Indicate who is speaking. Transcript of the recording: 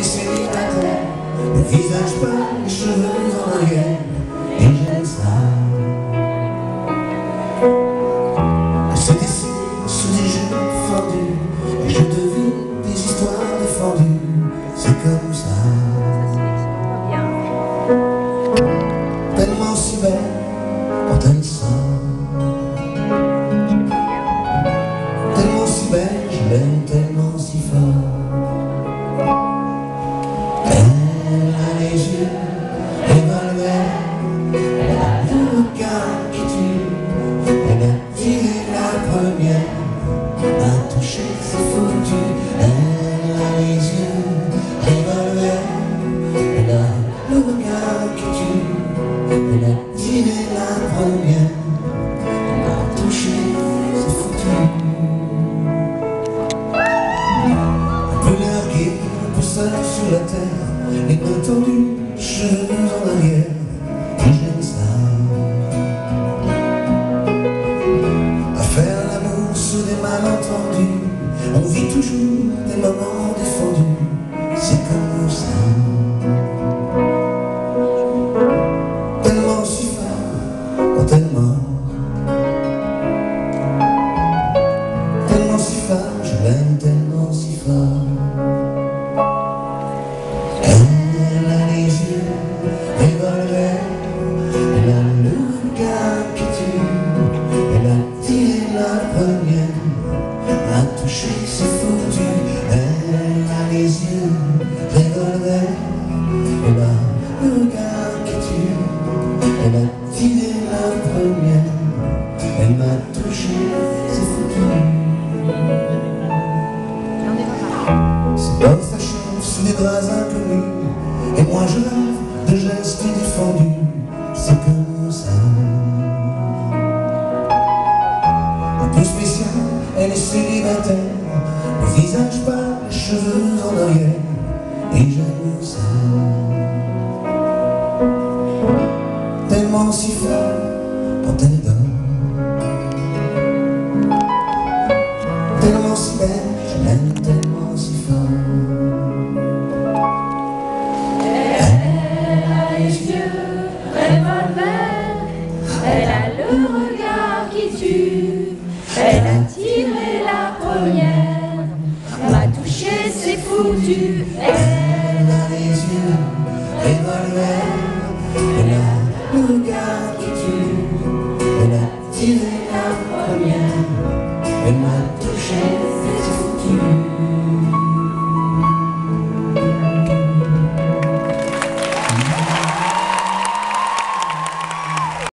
Speaker 1: est célibataire, le visage pâle, les foutu. Elle a les yeux revolver, elle a le regard qui tue, elle a tiré la première, a touché, c'est foutu. Un peu largué, un peu seul sur la terre, les mains tendues, cheveux en arrière, sous des malentendus, on vit toujours des moments défendus, c'est comme ça. Tellement si tellement revolver, elle a le regard qui tue, elle a tiré la première, elle m'a touché, c'est foutu. C'est dans sa chambre sous des draps inconnus Et moi je rêve de gestes défendus C'est comme ça Un peu spécial, elle est célibataire Le visage les cheveux en arrière Et j'aime ça. Tellement si fort quand elle dort Tellement si belle, je l'aime
Speaker 2: c'est foutu,
Speaker 1: Elle a les yeux revolver, elle a le regard qui tue, elle a tiré la première, elle m'a